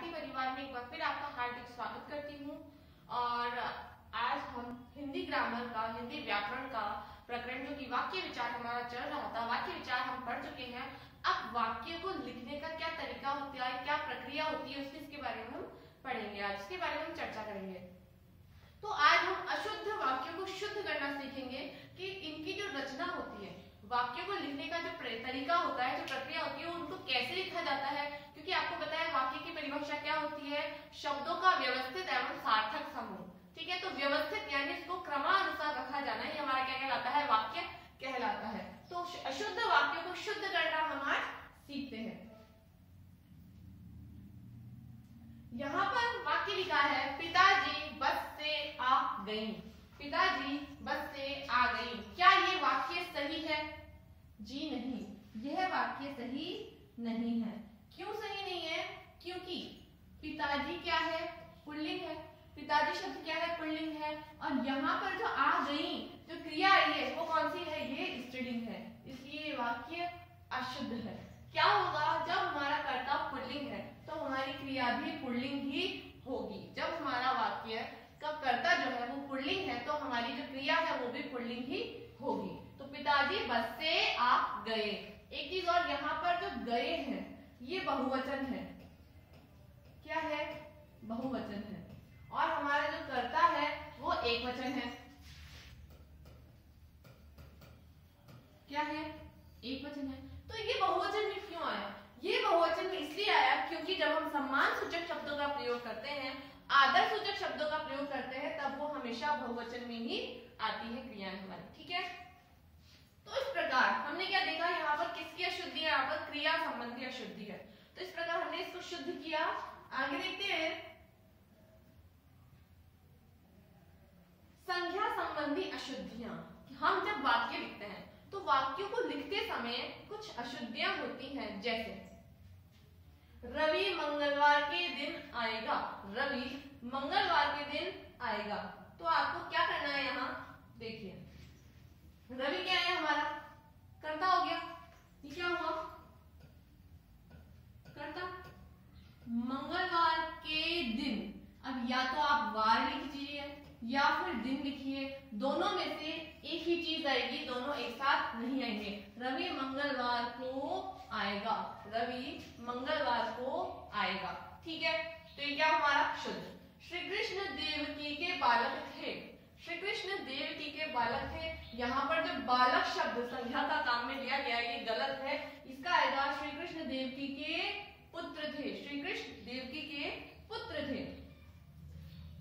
भारती परिवार में एक बार फिर आपका हार्दिक स्वागत करती हूँ। और आज हम हिंदी ग्रामर का, हिंदी व्याकरण का प्रकरण, जो कि वाक्य विचार हमारा चल रहा था, वाक्य विचार हम पढ़ चुके हैं। अब वाक्य को लिखने का क्या तरीका होता है, क्या प्रक्रिया होती है उसके बारे में हम पढ़ेंगे। आज इसके बारे में हम चर्चा करेंगे। तो आज हम अशुद्ध वाक्यों को शुद्ध करना सीखेंगे कि इनकी जो रचना होती है, वाक्यों को लिखने का जो तरीका होता है, जो प्रक्रिया होती है, उनको कैसे लिखा जाता है क्योंकि आपको है वाक्य की परिभाषा क्या होती है? शब्दों का व्यवस्थित एवं सार्थक समूह। ठीक है तो व्यवस्थित यानी इसको क्रमानुसार रखा जाना ये हमारा क्या कहलाता है? वाक्य कहलाता है। तो अशुद्ध वाक्यों को शुद्ध करना हम आज सीखते हैं। यहाँ पर वाक्य लिखा है, पिताजी बस से आ गई। पिताजी बस से आ गई। क्या ये वाक्य सही है? जी नहीं। यह वाक्य सही नहीं है क्यों सही नहीं है क्योंकि पिताजी क्या है? पुल्लिंग है। पिताजी शब्द क्या है? पुल्लिंग है। और यहाँ पर जो आ गई, जो क्रिया आई है, वो कौन सी है? ये स्त्रीलिंग है। इसलिए वाक्य अशुद्ध है। क्या होगा? जब हमारा कर्ता पुल्लिंग है तो हमारी क्रिया भी पुल्लिंग ही होगी। जब हमारा वाक्य का कर्ता जो है, वो पुल्लिंग है तो हमारी जो क्रिया है, वो भी पुल्लिंग ही होगी। तो पिताजी, बस से आप गए। एक चीज़ और, यहाँ पर जो गए हैं, ये बहुवचन है। क्या है? बहुवचन है। और हमारा जो कर्ता है, वो एक वचन है। क्या है? एक वचन है। तो ये बहुवचन में क्यों आया? ये बहुवचन में इसलिए आया क्योंकि जब हम सम्मान सूचक शब्दों का प्रयोग करते हैं, आदर सूचक शब्दों का प्रयोग करते हैं, तब वो हमेशा बहुवचन में ही आती है क्रियाएँ हमारी। ठीक है? तो इस प्रकार हमने क्या देखा? यहाँ पर किसकी अशुद्धि है? यहाँ पर क्रिया संबंधी अशुद्धि है। तो इस प्रकार हमने इसको शुद्ध किया आगे देखते हैं। संख्या संबंधी अशुद्धियाँ। हम जब वाक्य लिखते हैं तो वाक्यों को लिखते समय कुछ अशुद्धियाँ होती हैं, जैसे, रवि मंगलवार के दिन आएगा। रवि मंगलवार के दिन आएगा। तो आपको क्या करना है यहाँ? देखिए, रवि क्या है हमारा? करता हो गया। ये क्या हुआ? करता? मंगलवार के दिन। अब या तो आप वार लिख दीजिए, या फिर दिन लिखिए, दोनों में से एक ही चीज़ आएगी, दोनों एक साथ नहीं आएँगे। रवि मंगलवार को आएगा। रवि मंगलवार को आएगा। ठीक है? तो ये क्या हमारा शुद्ध? श्री कृष्ण देवकी के बालक थे। श्री कृष्ण देवकी के बालक थे। यहाँ पर जो बालक शब्द संख्या का काम में लिया गया, ये गलत है। इसका आएगा श्री कृष्ण देवकी के पुत्र थे। श्री कृष्ण देवकी के पुत्र थे।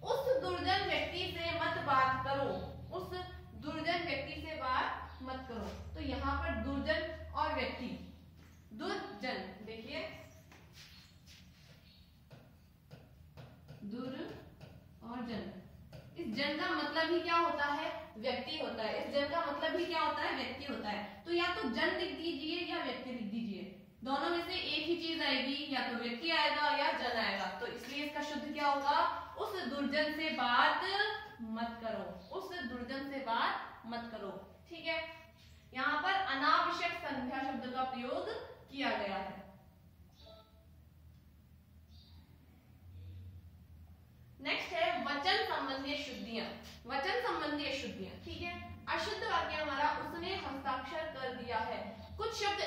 उस दुर्जन व्यक्ति से मत बात करो। उस दुर्जन व्यक्ति से बात मत करो। तो यहाँ पर दुर्जन और व्यक्ति। दुर्जन, देखिए। दुर और जन। इस जन का मतलब ही क्या होता है? व्यक्ति होता है। इस जन का मतलब ही क्या होता है? व्यक्ति होता है। तो या तो जन लिख दीजिए या व्यक्ति लिख दीजिए। दोनों में से एक ही चीज़ आएगी, या तो व्यक्ति आएगा या जल आएगा। तो इसलिए इसका शुद्ध क्या होगा? उस दुर्जन से बात मत करो। उस दुर्जन से बात मत करो। ठीक है? यहाँ पर अनावश्यक संध्या शब्द का प्रयोग किया गया है। नेक्स्ट है वचन संबंधी शुद्धियाँ। वचन संबंधी शुद्धियाँ ठीक है? अशुद्ध वाक्य हमारा उसने हस्ताक्षर कर दिया है। कुछ शब्द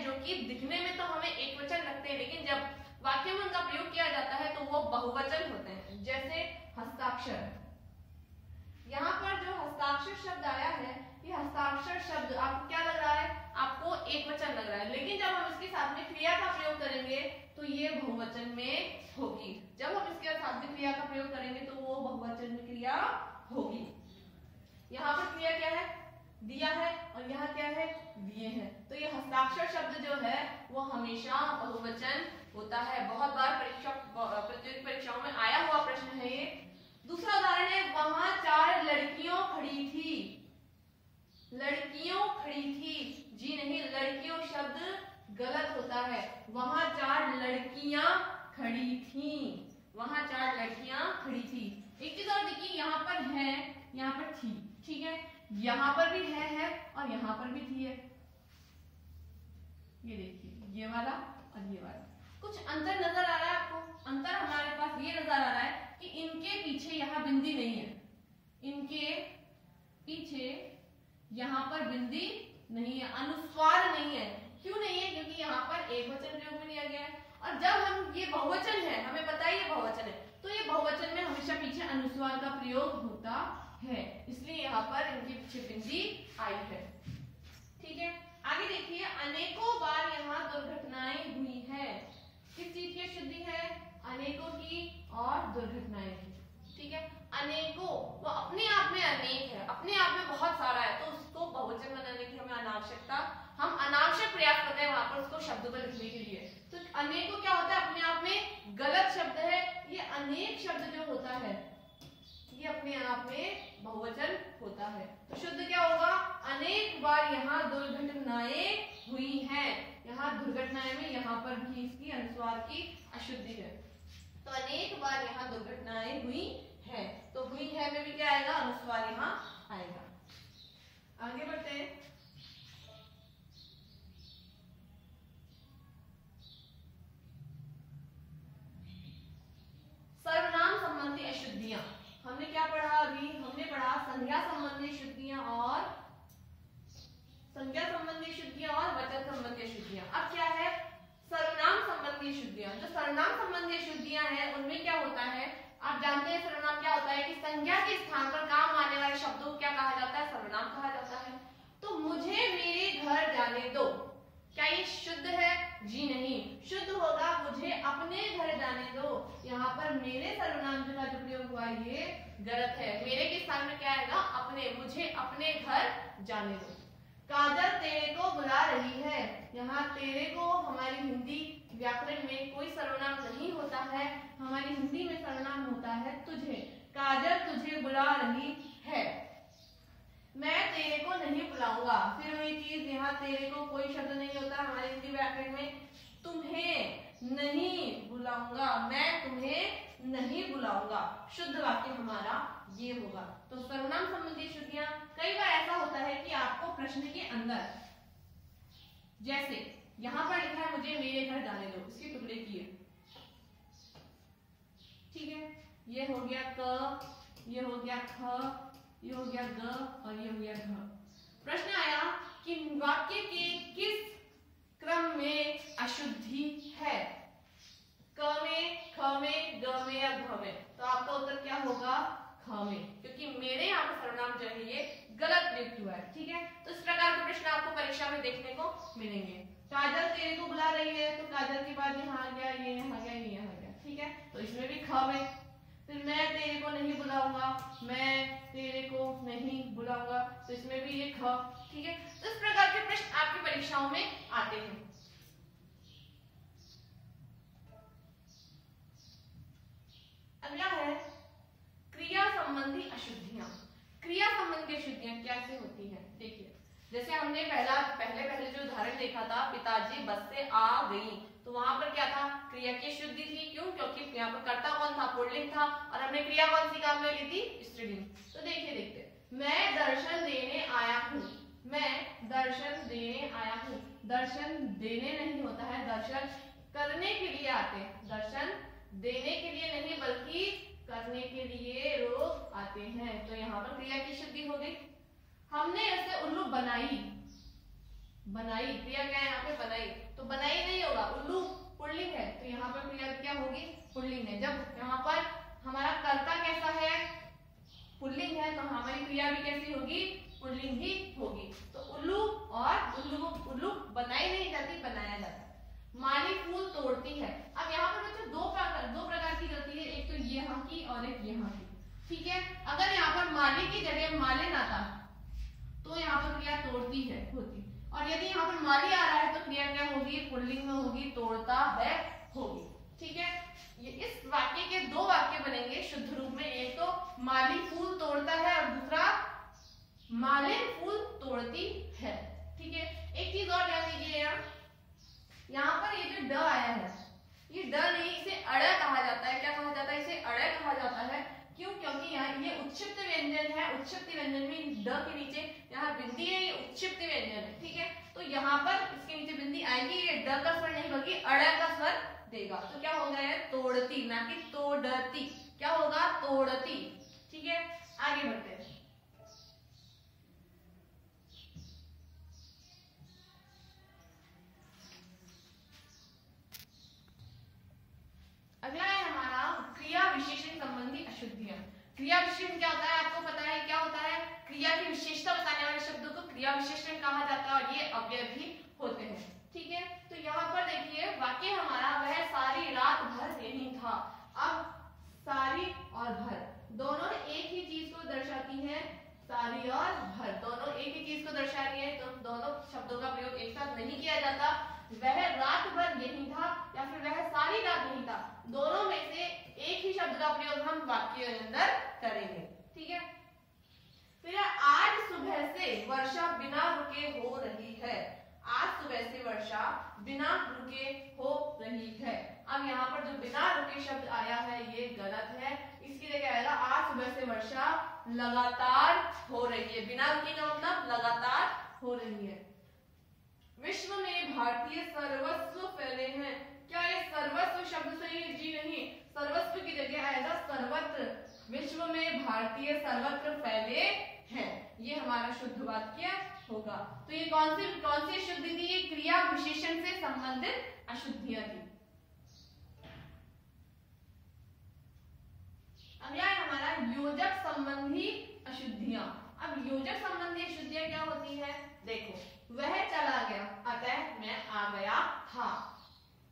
जो कि दिखने में तो हमें एक वचन लगते हैं, लेकिन जब वाक्य में उनका प्रयोग किया जाता है तो वो बहुवचन होते हैं। जैसे हस्ताक्षर। यहाँ पर जो हस्ताक्षर शब्द आया है, ये हस्ताक्षर शब्द, आपको क्या लग रहा है? आपको एक वचन लग रहा है। लेकिन जब हम इसके साथ में क्रिया का प्रयोग करेंगे तो ये बहुवचन में होगी। जब हम इसके साथ में क्रिया का प्रयोग करेंगे तो वो बहुवचन में क्रिया होगी। यहाँ पर क्रिया क्या है? दिया है और यहाँ क्या है? दिए हैं। तो ये हस्ताक्षर शब्द जो है, वो हमेशा बहुवचन होता है। बहुत बार परीक्षा, प्रतियोगी परीक्षाओं में आया हुआ प्रश्न है ये। दूसरा उदाहरण है, वहाँ चार लड़कियों खड़ी थी। लड़कियों खड़ी थी। जी नहीं, लड़कियों शब्द गलत होता है। वहाँ चार लड़कियाँ खड़ी थी। वहाँ चार लड़कियाँ खड़ी थी। एक चीज़ और देखिए, यहाँ पर है, यहाँ पर थी। ठीक है? यहाँ पर भी है है और यहाँ पर भी थी है। ये देखिए, ये वाला और ये वाला। कुछ अंतर नज़र आ रहा है आपको? अंतर हमारे पास ये नज़र आ रहा है कि इनके पीछे यहाँ बिंदी नहीं है। इनके पीछे यहाँ पर बिंदी नहीं है, अनुस्वार नहीं है। क्यों नहीं है? क्योंकि यहाँ पर एक वचन प्रयोग में लिया गया है। और जब हम ये बहुवचन है, हमें पता है ये बहुवचन है तो ये बहुवचन में हमेशा पीछे अनुस्वार का प्रयोग होता है। इसलिए यहाँ पर इनकी पीछे बिंदी आई है। ठीक है? आगे देखिए, अनेकों बार यहाँ दुर्घटनाएँ हुई है। किस चीज़ की शुद्धि है? अनेकों की और दुर्घटनाएँ की। ठीक है? अनेकों, वो अपने आप में अनेक है। अपने आप में बहुत सारा है तो उसको बहुवचन बनाने की हमें अनावश्यकता, हम अनावश्यक प्रयास करते हैं वहाँ पर उसको शब्द पर लिखने के लिए। तो अनेकों क्या होता है? अपने आप में गलत शब्द है। ये अनेक शब्द जो होता है ये अपने आप में बहुवचन होता है। तो शुद्ध क्या होगा? अनेक बार यहाँ दुर्घटनाएँ हुई हैं। यहाँ दुर्घटनाएँ में यहाँ पर भी इसकी अनुस्वार की अशुद्धि है। तो अनेक बार यहाँ दुर्घटनाएँ हुई है। तो हुई है में भी क्या आएगा? अनुस्वार यहाँ आएगा। आगे बढ़ते हैं। सर्वनाम संबंधी अशुद्धियाँ। हमने क्या पढ़ा अभी? हमने पढ़ा संज्ञा संबंधी शुद्धियाँ और संज्ञा संबंधी शुद्धियाँ और वचन संबंधी शुद्धियाँ। अब क्या है? सर्वनाम संबंधी शुद्धियाँ। जो सर्वनाम संबंधी शुद्धियाँ हैं, उनमें क्या होता है? आप जानते हैं सर्वनाम क्या होता है कि संज्ञा के स्थान पर काम आने वाले शब्दों को क्या कहा जाता है? सर्वनाम कहा जाता है। तो मुझे मेरे घर जाने दो। क्या ये शुद्ध है? जी नहीं, शुद्ध होगा, मुझे अपने घर जाने दो। यहाँ पर मेरे सर्वनाम का जो प्रयोग हुआ, ये गलत है। मेरे के स्थान में क्या आएगा? अपने, मुझे अपने घर जाने दो। काजल तेरे को बुला रही है। यहाँ तेरे को हमारी हिंदी व्याकरण में कोई सर्वनाम नहीं होता है। हमारी हिंदी में सर्वनाम होता है तुझे। काजल तुझे बुला रही है। मैं तेरे को नहीं बुलाऊँगा। फिर वही चीज़ यहाँ तेरे को कोई शब्द नहीं होता हमारे हिंदी व्याकरण में। तुम्हें नहीं बुलाऊँगा, मैं तुम्हें नहीं बुलाऊँगा। शुद्ध वाक्य हमारा ये होगा। तो सर्वनाम संबंधी शुद्धियाँ कई बार ऐसा होता है कि आपको प्रश्न के अंदर, जैसे, यहाँ पर लिखा है, मुझे मेरे घर जाने दो, इसके टुकड़े किए। ठीक है? ये हो गया क, ये हो गया ख ये हो गया ग और ये हो गया घ। प्रश्न आया कि वाक्य के किस क्रम में अशुद्धि है? क में, ख में, ग में या घ में? तो आपका उत्तर क्या होगा? ख में। क्योंकि मेरे यहाँ पर सर्वनाम जो है, ये गलत नियुक्त हुआ है, ठीक है? तो इस प्रकार के प्रश्न आपको परीक्षा में देखने को मिलेंगे। काजल तेरे को बुला रही है तो काजल के बाद यहाँ आ गया, ये यहाँ गया, ये यहाँ गया, ठीक है? तो इसमें भी ख में। फिर मैं तेरे को नहीं बुलाऊँगा, मैं तेरे को नहीं बुलाऊँगा। तो इसमें भी ये ख ठीक है? तो इस प्रकार के प्रश्न आपकी परीक्षाओं में आते हैं। अगला है, क्रिया संबंधी अशुद्धियाँ। क्रिया संबंधी अशुद्धियाँ कैसे होती है? देखिए, जैसे हमने पहला, पहले पहले जो उदाहरण देखा था, पिताजी बस से आ गई। तो वहाँ पर क्या था? क्रिया की शुद्धि थी। क्यों? क्योंकि यहाँ पर कर्ता कौन था, पुल्लिंग था, और हमने क्रिया कौन सी काम में ली थी स्त्रीलिंग तो देखिए देखते मैं दर्शन देने आया हूँ। मैं दर्शन देने आया हूँ। दर्शन देने नहीं होता है, दर्शन करने के लिए आते हैं। दर्शन देने के लिए नहीं, बल्कि करने के लिए लोग आते हैं। तो यहाँ पर क्रिया की शुद्धि हो गई। हमने ऐसे उल्लू बनाई। बनाई। क्रिया क्या है यहाँ पे? बनाई। तो बनाई नहीं होगा। उल्लू, पुल्लिंग है। तो यहाँ पर क्रिया क्या होगी? पुल्लिंग है। जब यहाँ पर हमारा कर्ता कैसा है? पुल्लिंग है तो हमारी क्रिया भी कैसी होगी? पुल्लिंग ही होगी। तो उल्लू और उल्लू उल्लू बनाई नहीं जाती, बनाया जाता माली फूल तोड़ती है। अब यहाँ पर बच्चों दो प्रकार दो प्रकार की गलती है। एक तो यहाँ की और एक यहाँ की। ठीक है? अगर यहाँ पर माली की जगह मालिन आता तो यहाँ पर क्रिया तोड़ती है, होती और यदि यहाँ पर माली आ रहा है तो क्रिया क्या होगी? पुल्लिंग में होगी, तोड़ता है, होगी। ठीक है? ये इस वाक्य के दो वाक्य बनेंगे शुद्ध रूप में। एक तो माली फूल तोड़ता है और दूसरा मालिन फूल तोड़ती है। ठीक है? एक चीज़ और ध्यान दीजिए यहाँ। यहाँ पर ये जो ड आया है, ये ड नहीं, इसे अड़ कहा जाता है। क्या कहा जाता है? इसे अड़ कहा जाता है। क्यों? क्योंकि यहाँ ये उच्चिप्त व्यंजन है। उच्चिप्त व्यंजन में ड के नीचे। यहाँ बिंदी है, ये उच्चिप्त व्यंजन पर इसके नीचे बिंदी आएगी, ये ड का स्वर नहीं बल्कि अड़ का स्वर देगा। तो क्या होगा ये? तोड़ती ना कि तोड़ती। क्या होगा? तोड़ती। ठीक है? आगे बढ़ते हैं। अगला है हमारा क्रिया विशेषण संबंधी अशुद्धियाँ। क्रिया विशेषण क्या होता है? आपको पता है, क्या होता है? क्रिया की विशेषता बताने वाले शब्दों को क्रिया विशेषण कहा जाता है और ये अव्यय भी होते हैं। ठीक है? तो यहाँ पर देखिए, वाक्य हमारा वह सारी रात भर यही था। अब सारी और भर, दोनों एक ही चीज़ को दर्शाती है सारी और भर दोनों एक ही चीज़ को दर्शा रही है तो दोनों शब्दों का प्रयोग एक साथ नहीं किया जाता वह रात भर यही था या फिर वह सारी रात यही था दोनों में से एक ही शब्द का प्रयोग हम वाक्य अंदर करेंगे। ठीक है? फिर आज सुबह से वर्षा बिना रुके हो रही है। आज सुबह से वर्षा बिना रुके हो रही है। अब यहाँ पर जो बिना रुके शब्द आया है, ये गलत है। इसके क्या आएगा आज सुबह से वर्षा लगातार हो रही है। बिना रुके का मतलब लगातार हो रही है। विश्व में भारतीय सर्वस्व फैले हैं। क्या ये सर्वस्व शब्द सही है जी नहीं सर्वस्व की सर्वत्र, विश्व में भारतीय सर्वत्र फैले हैं। ये हमारा शुद्ध वाक्य होगा। तो ये कौन सी कौन सी अशुद्धि थी ये क्रिया विशेषण से संबंधित अशुद्धियाँ थी? अगला है हमारा योजक संबंधी अशुद्धियाँ। अब योजक संबंधी अशुद्धियाँ क्या होती है? देखो, वह चला गया, अतः मैं आ गया था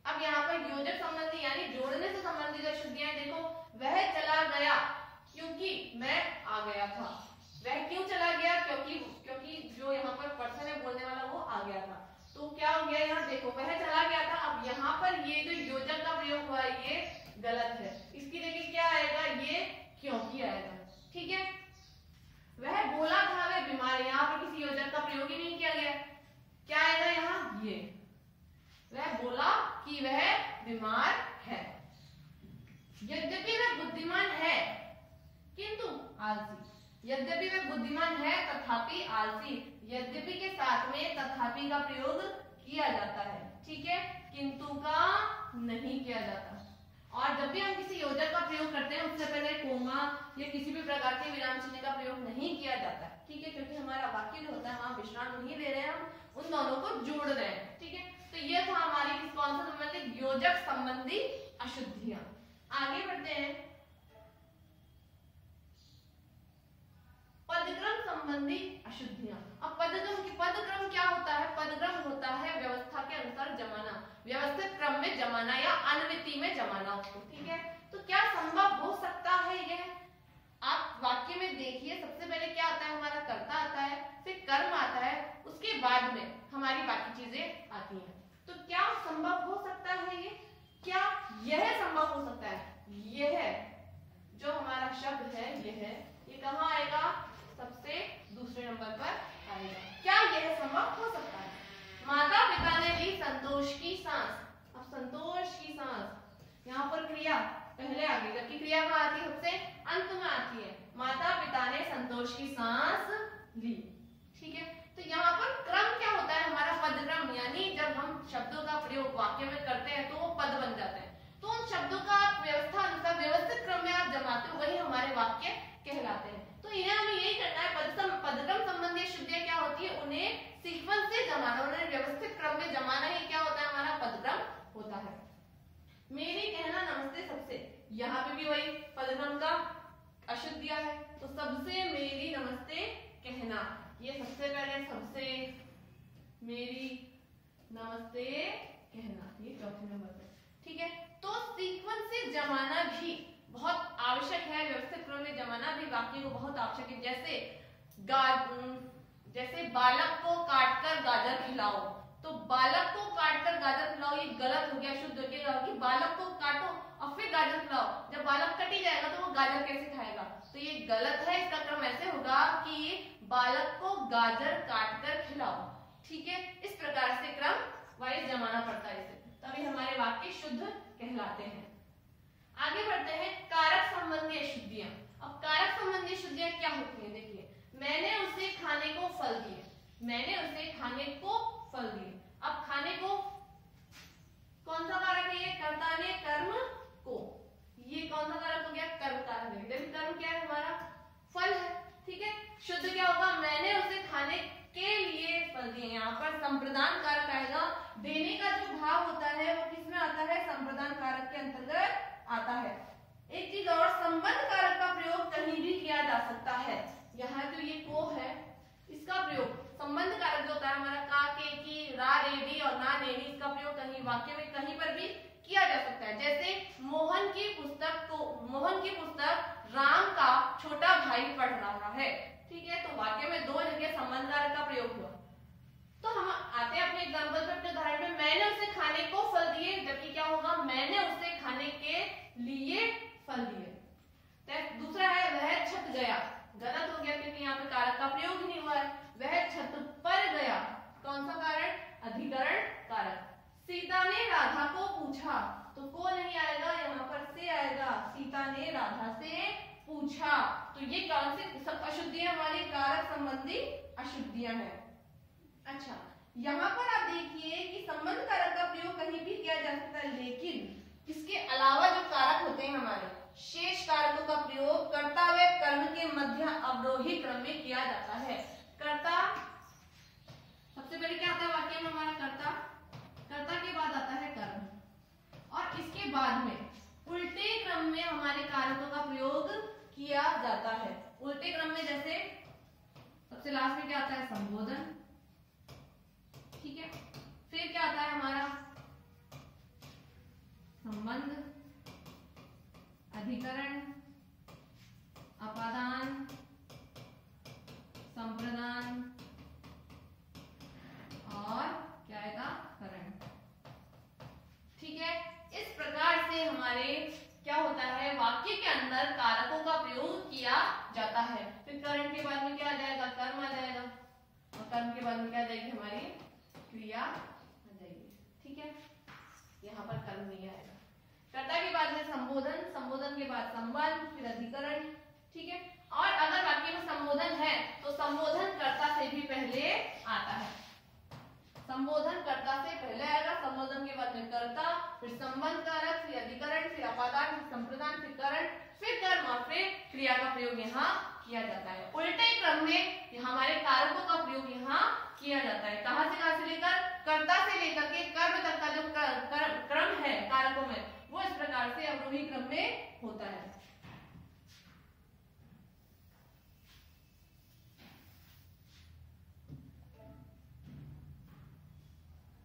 अब यहाँ पर योजक संबंधी यानी जोड़ने से संबंधित अशुद्धियाँ देखो। वह चला गया क्योंकि मैं आ गया था। वह क्यों चला गया? क्योंकि क्योंकि जो यहाँ पर पर्सन है बोलने वाला वो आ गया था तो क्या हो गया यहाँ देखो वह चला गया था अब यहाँ पर ये जो योजक का प्रयोग हुआ है ये गलत है इसकी जगह क्या आएगा ये क्योंकि आएगा ठीक है वह बोला था वह बीमार यहाँ पर किसी योजक का प्रयोग ही नहीं किया गया क्या आएगा यहाँ ये वह बोला कि वह बीमार है यद्यपि वह बुद्धिमान है किंतु आलसी यद्यपि वह बुद्धिमान है आलसी यद्यपि के साथ में तथापि का प्रयोग किया जाता है, ठीक है? किंतु का नहीं किया जाता। और जब भी हम किसी योजक का प्रयोग करते हैं, उससे पहले कोमा या किसी भी प्रकार के विराम चिन्ह का प्रयोग नहीं किया जाता, ठीक है? क्योंकि हमारा वाक्य जो होता है, वहाँ विश्राम नहीं ले रहे हैं हम, उन दोनों को जोड़ रहे हैं, ठीक है? तो ये था हमारी किस कौन सा संबंधित योजक संबंधी अशुद्धियाँ। आगे बढ़ते हैं। पदक्रम संबंधी अशुद्धियाँ। अब पदक्रम की पदक्रम क्या होता है? पदक्रम होता है व्यवस्था के अनुसार जमाना। व्यवस्थित क्रम में जमाना या अनुमिति में जमाना ठीक है? तो क्या संभव हो सकता है यह? आप वाक्य में देखिए, सबसे पहले क्या आता है? हमारा कर्ता आता है, फिर कर्म आता है, उसके बाद में हमारी बाकी चीज़ें आती हैं। तो क्या संभव हो सकता है ये क्या यह संभव हो सकता है यह जो हमारा शब्द है यह ये कहाँ आएगा सबसे दूसरे नंबर पर आएगा क्या यह संभव हो सकता है माता पिता ने ली संतोष की सांस। अब संतोष की सांस। यहाँ पर क्रिया पहले आ गई, जबकि क्रिया कहाँ आती है? सबसे अंत में आती है। माता पिता ने संतोष की सांस ली। ठीक है? तो यहाँ पर क्रम क्या होता है? हमारा पद क्रम यानी जब हम शब्दों का प्रयोग वाक्य में करते हैं तो वो पद बन जाते हैं। तो उन शब्दों का व्यवस्था अनुसार व्यवस्थित क्रम में आप जमाते हो, वही हमारे वाक्य कहलाते हैं। तो इन्हें हमें यही करना है पदक्रम पदक्रम संबंधी शुद्धियाँ क्या होती है उन्हें सीक्वेंस से जमाना उन्हें व्यवस्थित क्रम में जमाना ही क्या होता है हमारा पदक्रम होता है मेरी कहना नमस्ते सबसे यहाँ पे भी वही पदक्रम का अशुद्ध दिया है। तो सबसे मेरी नमस्ते कहना। ये सबसे पहले सबसे मेरी नमस्ते कहना। ये चौथे नंबर पे। ठीक है? तो सीक्वेंस से जमाना भी बहुत आवश्यक है। व्यवस्थित क्रम में जमाना भी वाक्य को बहुत आवश्यक है। जैसे जैसे बालक को काटकर गाजर खिलाओ। तो बालक को काटकर गाजर खिलाओ, ये गलत हो गया, शुद्ध हो गया। कि बालक को काटो और फिर गाजर खिलाओ। जब बालक कटी जाएगा तो वो गाजर कैसे खाएगा? तो ये गलत है, इसका क्रम ऐसे होगा कि बालक को गाजर काटकर खिलाओ। ठीक है? इस प्रकार से क्रम वाइज जमाना पड़ता है इसे। तभी हमारे वाक्य शुद्ध कहलाते हैं। आगे बढ़ते हैं, कारक संबंधी अशुद्धियाँ अब कारक संबंधी अशुद्धियाँ क्या होती है? देखिए, मैंने उसे खाने को फल दिए। मैंने उसे खाने को फल दिए। अब खाने को कौन सा कारक है ये? कर्ता को। ये कौन सा कारक हो गया? कर्म कारक हो गया। कर्म क्या है हमारा? फल है, ठीक है? शुद्ध क्या होगा? मैंने उसे खाने के लिए फल दिए यहाँ पर संप्रदान कारक आएगा। देने का जो भाव होता है, वो किसमें आता यहाँ पर आप देखिए कि संबंध कारक का प्रयोग कहीं भी किया जा सकता है, लेकिन इसके अलावा जो कारक होते हैं हमारे, शेष कारकों का प्रयोग करता हुए कर्म के मध्य अवरोही क्रम में किया जाता है। कर्ता, सबसे पहले क्या आता है वाक्य में हमारा कर्ता? कर्ता के बाद आता है कर्म। और इसके बाद में उल्टे क्रम में हमारे कारकों का प्रयोग किया जाता है। उल्टे क्रम में जैसे, सबसे लास्ट में क्या आता है? संबोधन। ठीक है? फिर क्या आता है हमारा? संबंध, अधिकरण, अपादान, संप्रदान, और क्या आएगा? करण। ठीक है? इस प्रकार से हमारे क्या होता है? वाक्य के अंदर कारकों का प्रयोग किया जाता है। फिर करण के बाद में क्या आ जाएगा? कर्म आ जाएगा। और कर्म के बाद में क्या जाएगी? हमारी क्रिया आ ठीक है? यहाँ पर कर्म नहीं आएगा। कर्ता के बाद में संबोधन संबोधन के बाद संबंध, फिर अधिकरण, ठीक है? और अगर वाक्य में संबोधन है तो संबोधन कर्ता से भी पहले आता है। संबोधन कर्ता से पहले आएगा, संबोधन के बाद में कर्ता, फिर संबंध कारक, फिर अधिकरण, फिर अपादान फिर संप्रदान, फिर करण, फिर कर्म और फिर क्रिया का प्रयोग यहाँ किया जाता है। उल्टे क्रम में हमारे कारकों का प्रयोग यहाँ किया जाता है। कहाँ से कहाँ से लेकर? कर्ता से लेकर के कर्म तक का जो क्रम है कारकों में, वो इस प्रकार से अवरोही क्रम में होता है।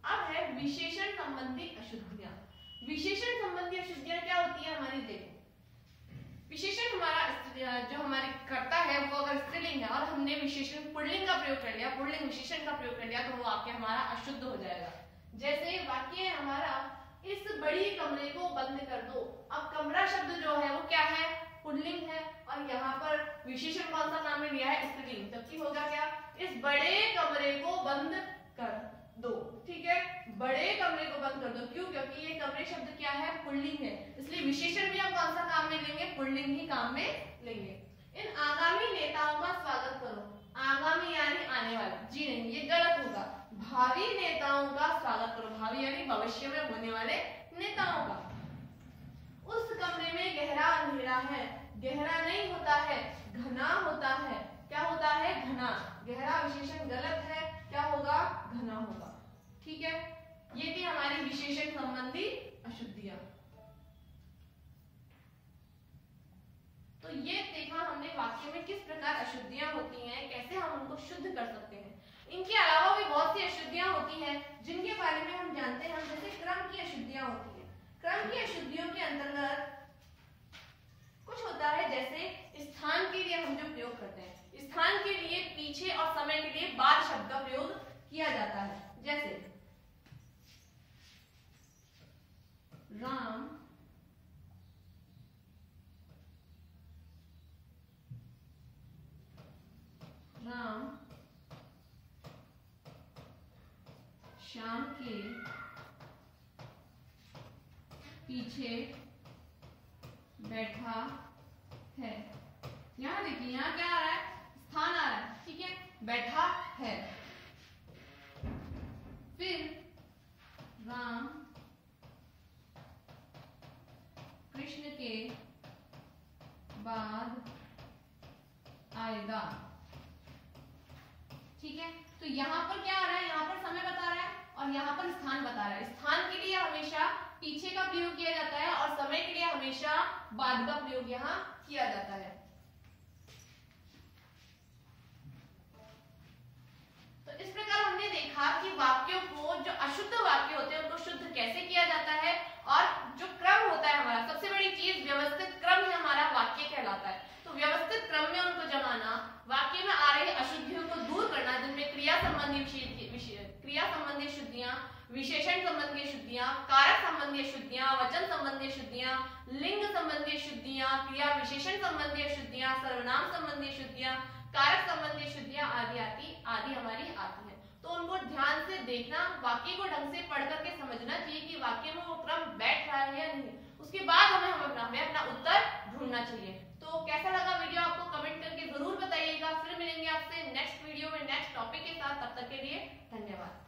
अब है विशेषण संबंधी अशुद्धियाँ। विशेषण संबंधी अशुद्धियाँ क्या होती है? हमारी देखो। विशेषण हमारा जो हमारे कर्ता है, वो अगर स्त्रीलिंग है और हमने विशेषण पुल्लिंग का प्रयोग कर लिया, पुल्लिंग विशेषण का प्रयोग कर लिया तो वो वाक्य हमारा अशुद्ध हो जाएगा। जैसे वाक्य है हमारा, इस बड़ी कमरे को बंद कर दो। अब कमरा शब्द जो है, वो क्या है? पुल्लिंग है। और यहाँ पर विशेषण कौन सा नाम लिया है? स्त्रीलिंग। जबकि होगा क्या? इस बड़े कमरे को बंद कर। दो, ठीक है? बड़े कमरे को बंद कर दो। क्यों? क्योंकि ये कमरे शब्द क्या है? पुल्लिंग है। इसलिए विशेषण भी हम कौन सा काम में लेंगे? पुल्लिंग ही काम में लेंगे। इन आगामी नेताओं का स्वागत करो। आगामी यानी आने वाले। जी नहीं, ये गलत होगा। भावी नेताओं का स्वागत करो। भावी यानी भविष्य में होने वाले नेताओं का। उस कमरे में गहरा अंधेरा है। गहरा नहीं होता है, घना होता है। क्या होता है? घना। गहरा विशेषण गलत है। क्या होगा? घना होगा। ठीक है? ये थी हमारी विशेषण संबंधी अशुद्धियाँ। तो ये देखा हमने वाक्य में किस प्रकार अशुद्धियाँ होती हैं, कैसे हम उनको शुद्ध कर सकते हैं। इनके अलावा भी बहुत सी अशुद्धियाँ होती हैं, जिनके बारे में हम जानते हैं। जैसे क्रम की अशुद्धियाँ होती है। क्रम की अशुद्धियों के अंतर्गत कुछ होता है, जैसे स्थान के लिए हम जो प्रयोग करते हैं। स्थान के लिए, पीछे और समय के लिए बाद शब्द का प्रयोग किया जाता है। जैसे, राम राम शाम के पीछे बैठा है। यहाँ देखिए, यहाँ क्या आ रहा है? स्थान आ रहा है ठीक है? बैठा है। फिर राम कृष्ण के बाद आएगा। यहाँ पर क्या आ रहा है? यहाँ पर समय बता रहा है और यहाँ पर स्थान बता रहा है। स्थान के लिए हमेशा पीछे का प्रयोग किया जाता है और समय के लिए हमेशा बाद का प्रयोग यहाँ किया जाता है तो इस प्रकार हमने देखा कि वाक्यों को जो अशुद्ध वाक्य होते हैं उनको शुद्ध कैसे किया जाता है और जो क्रम होता है हमारा सबसे बड़ी चीज़ व्यवस्थित क्रम ही हमारा वाक्य कहलाता है तो व्यवस्थित क्रम में उनको जमाना वाक्य में आ रही अशुद्धियों को दूर करना जिनमें क्रिया संबंधी क्रिया संबंधी शुद्धियाँ विशेषण संबंधी शुद्धियाँ कारक संबंधी शुद्धियाँ वचन संबंधी शुद्धियाँ लिंग संबंधी शुद्धियाँ क्रिया विशेषण संबंधी शुद्धियाँ सर्वनाम संबंधी शुद्धियाँ, कारक संबंधी शुद्धियाँ आदि आती, आदि हमारी आती है। तो उनको ध्यान से देखना, वाक्य को ढंग से पढ़ करके समझना चाहिए कि वाक्य में वो क्रम बैठ रहा है या नहीं। उसके बाद हमें हमें अपना उत्तर ढूंढना चाहिए। तो कैसा लगा वीडियो आपको कमेंट करके ज़रूर बताइएगा। फिर मिलेंगे आपसे नेक्स्ट वीडियो में नेक्स्ट टॉपिक के साथ। तब तक के लिए धन्यवाद।